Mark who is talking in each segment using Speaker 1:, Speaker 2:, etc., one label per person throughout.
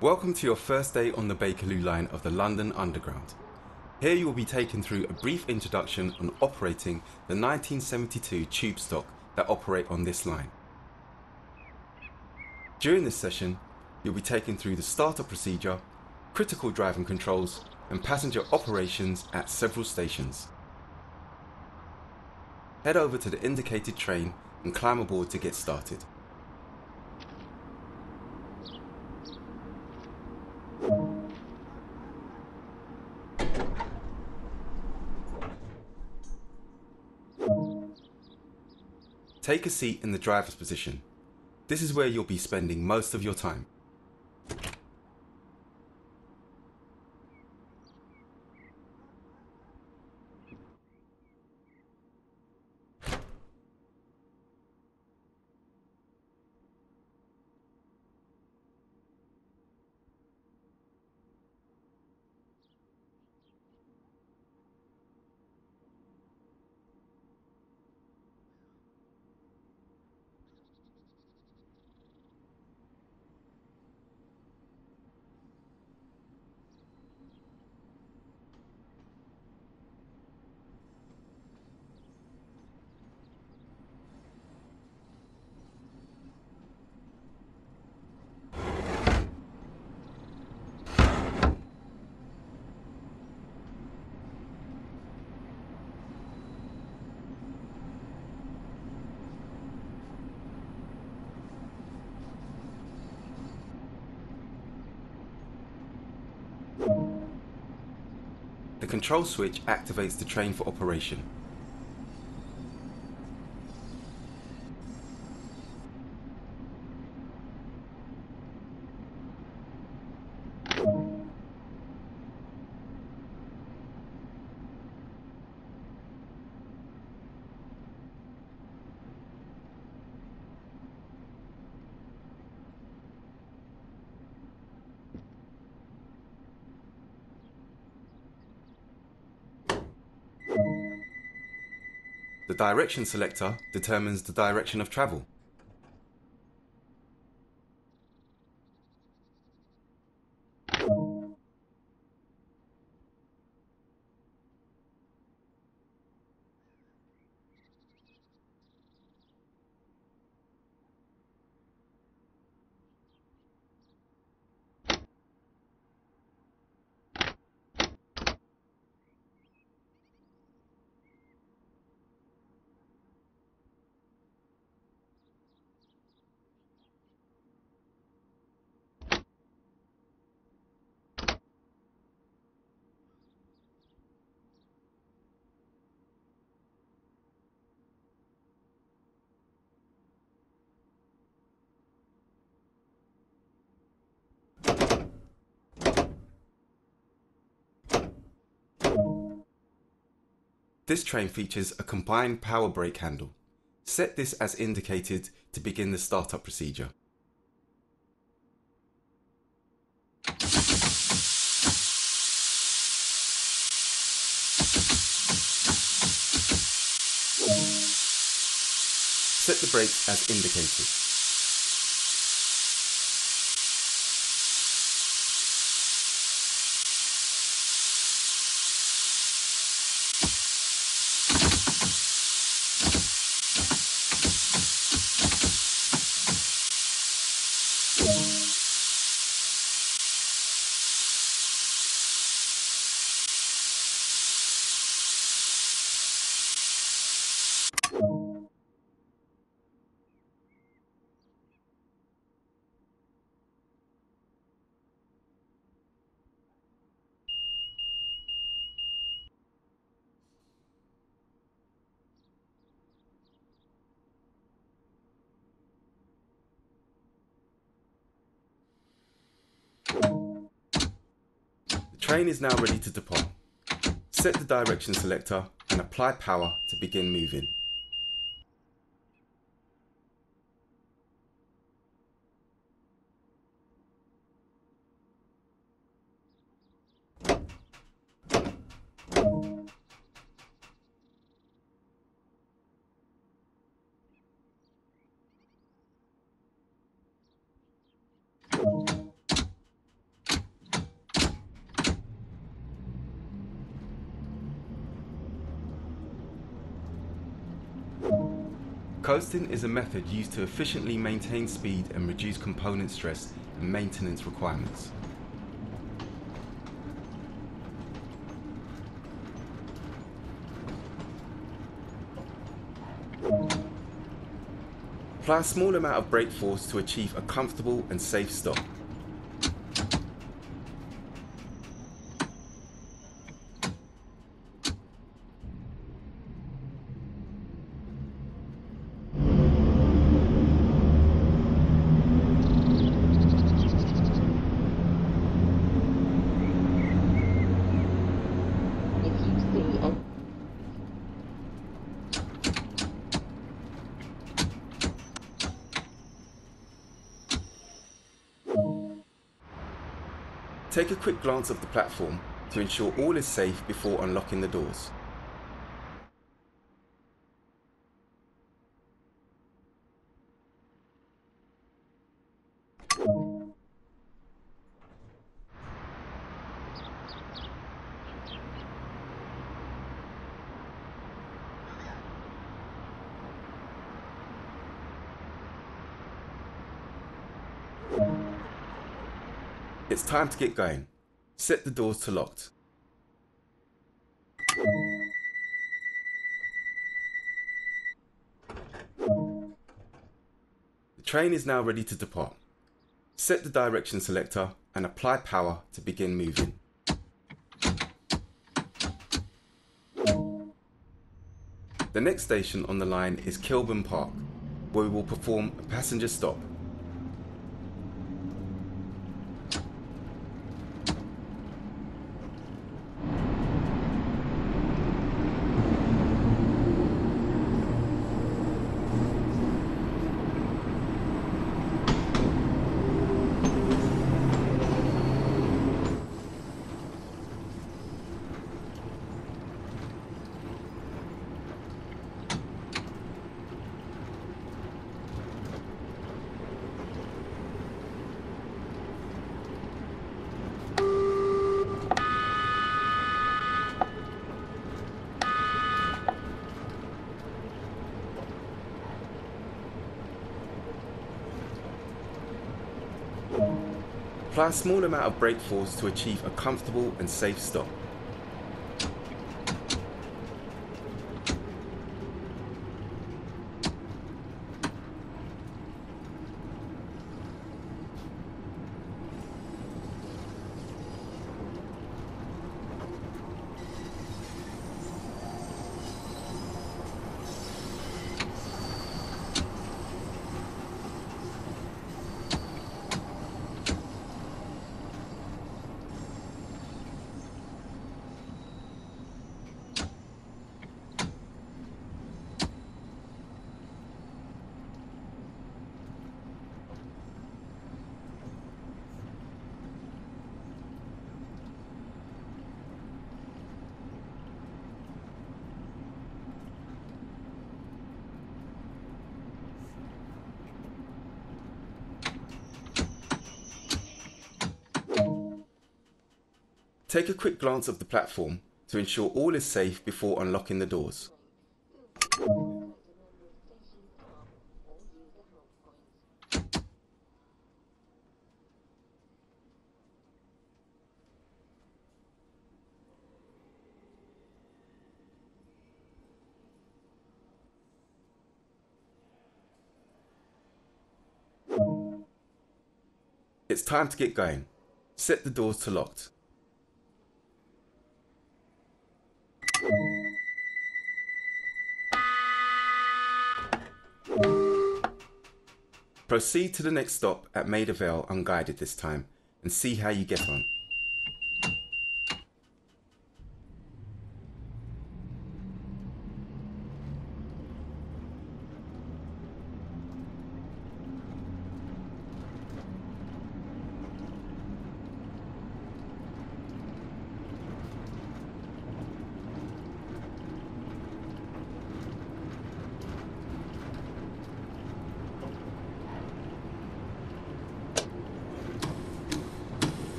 Speaker 1: Welcome to your first day on the Bakerloo line of the London Underground. Here you will be taken through a brief introduction on operating the 1972 tube stock that operate on this line. During this session, you'll be taken through the startup procedure, critical driving controls, and passenger operations at several stations. Head over to the indicated train and climb aboard to get started. Take a seat in the driver's position. This is where you'll be spending most of your time. Control switch activates the train for operation. Direction selector determines the direction of travel. This train features a combined power brake handle. Set this as indicated to begin the startup procedure. Set the brakes as indicated. Train is now ready to depart. Set the direction selector and apply power to begin moving. Coasting is a method used to efficiently maintain speed and reduce component stress and maintenance requirements. Apply a small amount of brake force to achieve a comfortable and safe stop.
Speaker 2: If you see an
Speaker 1: Take a quick glance of the platform to ensure all is safe before unlocking the doors. Time to get going. Set the doors to locked. The train is now ready to depart. Set the direction selector and apply power to begin moving. The next station on the line is Kilburn Park, where we will perform a passenger stop. Apply a small amount of brake force to achieve a comfortable and safe stop. Take a quick glance of the platform to ensure all is safe before unlocking the doors. It's time to get going. Set the doors to locked. Proceed to the next stop at Maida Vale unguided this time and see how you get on.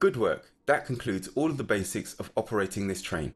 Speaker 1: Good work. That concludes all of the basics of operating this train.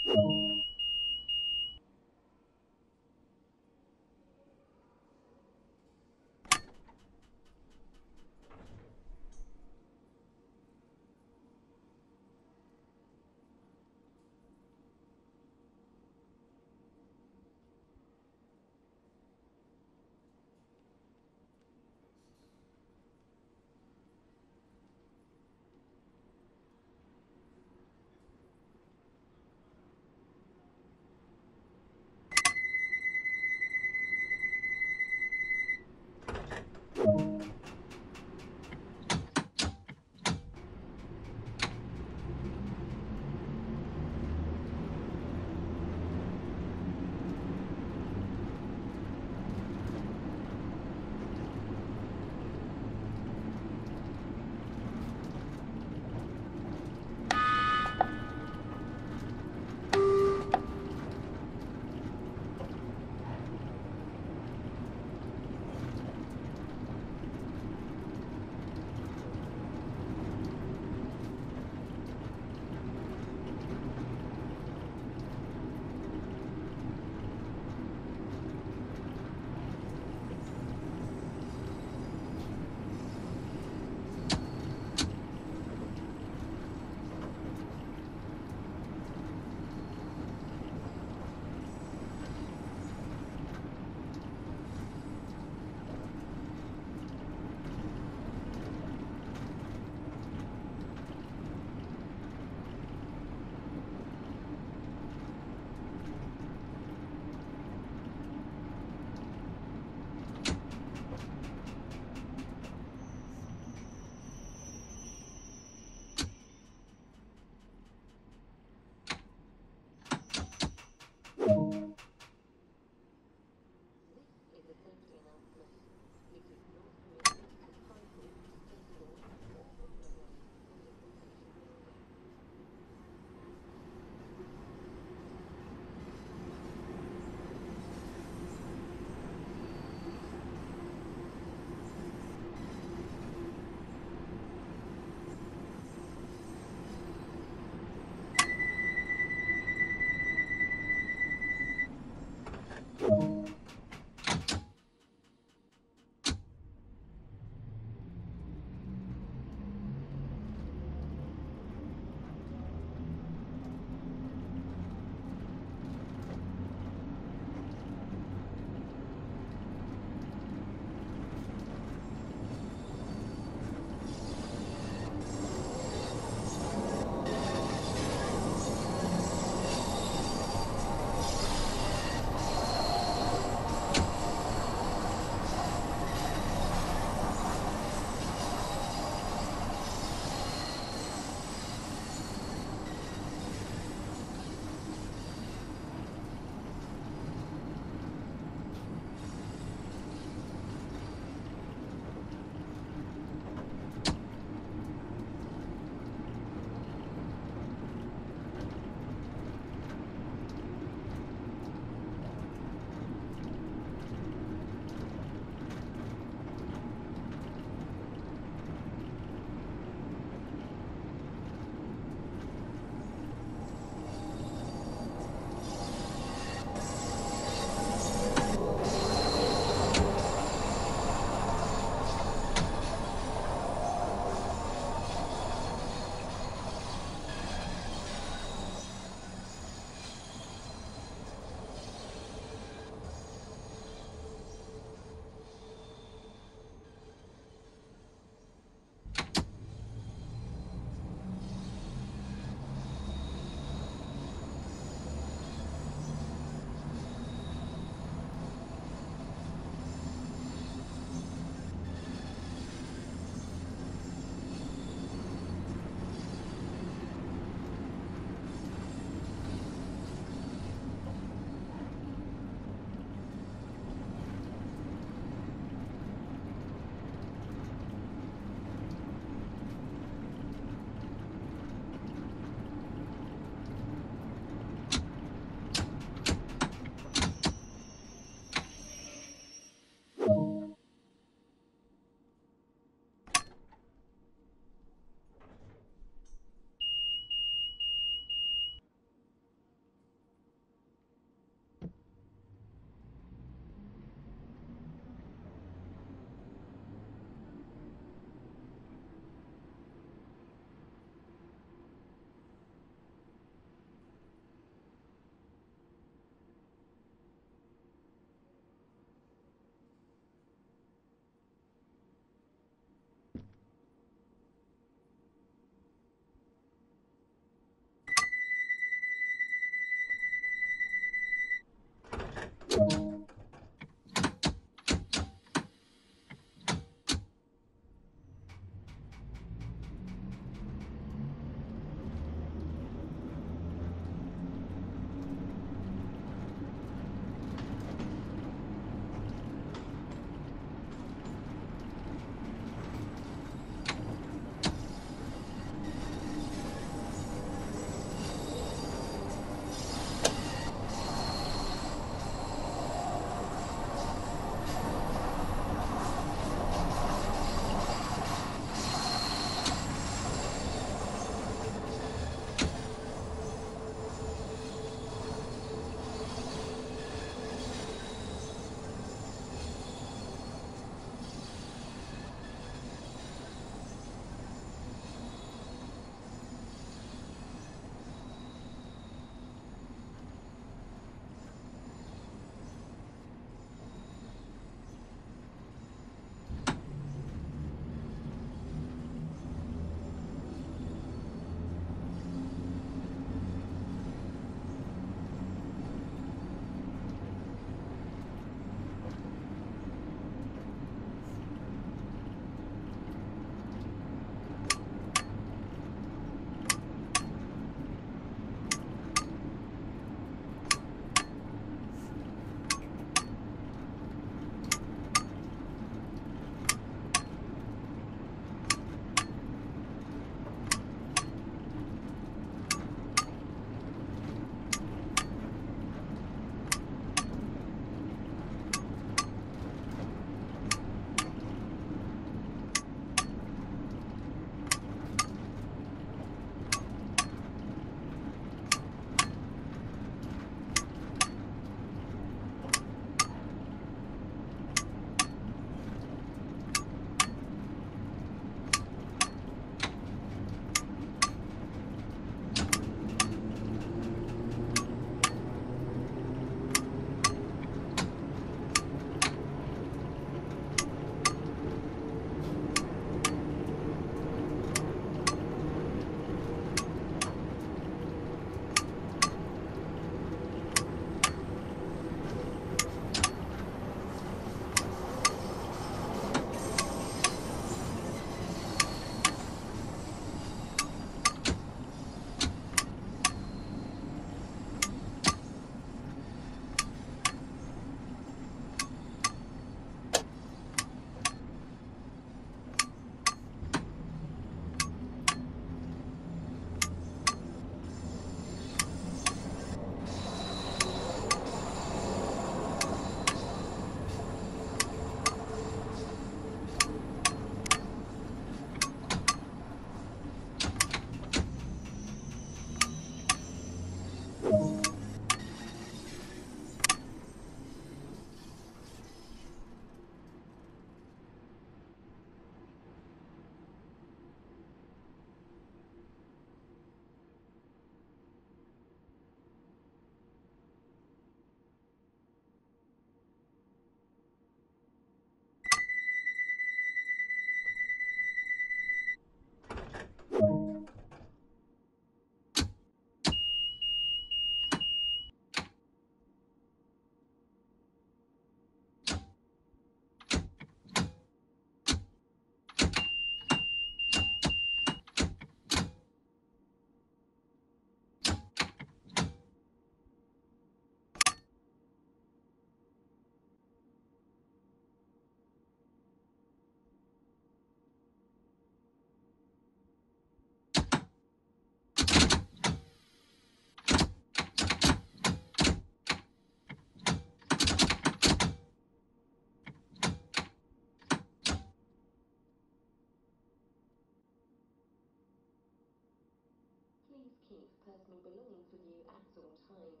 Speaker 2: Keep personal belongings with you at all times.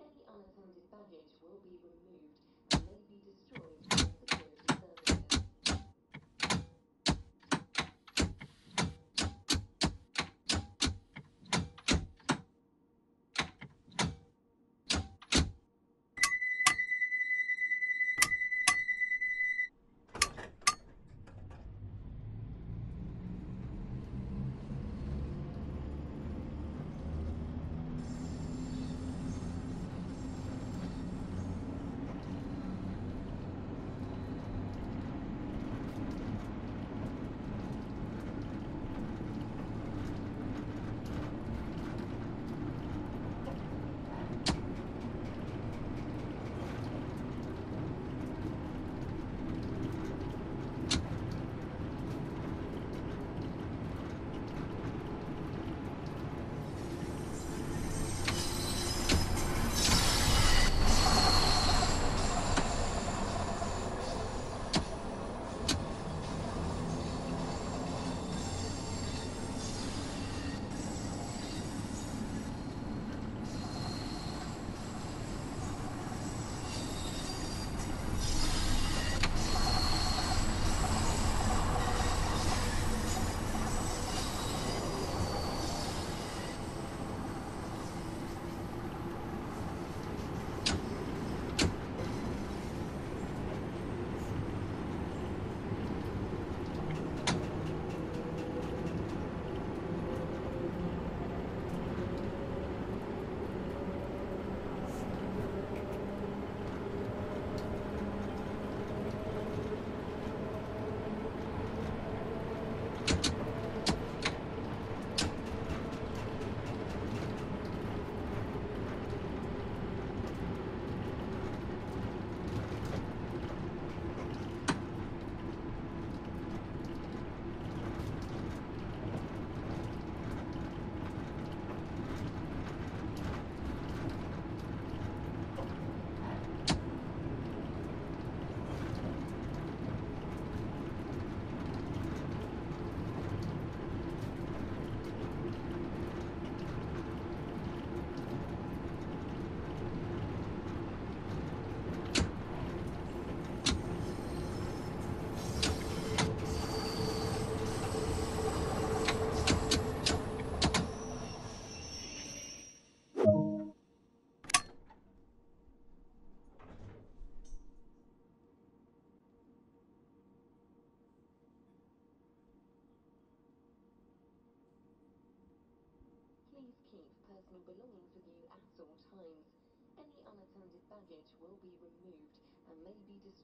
Speaker 2: Any unattended baggage will be removed and may be destroyed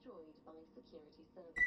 Speaker 2: destroyed by security services.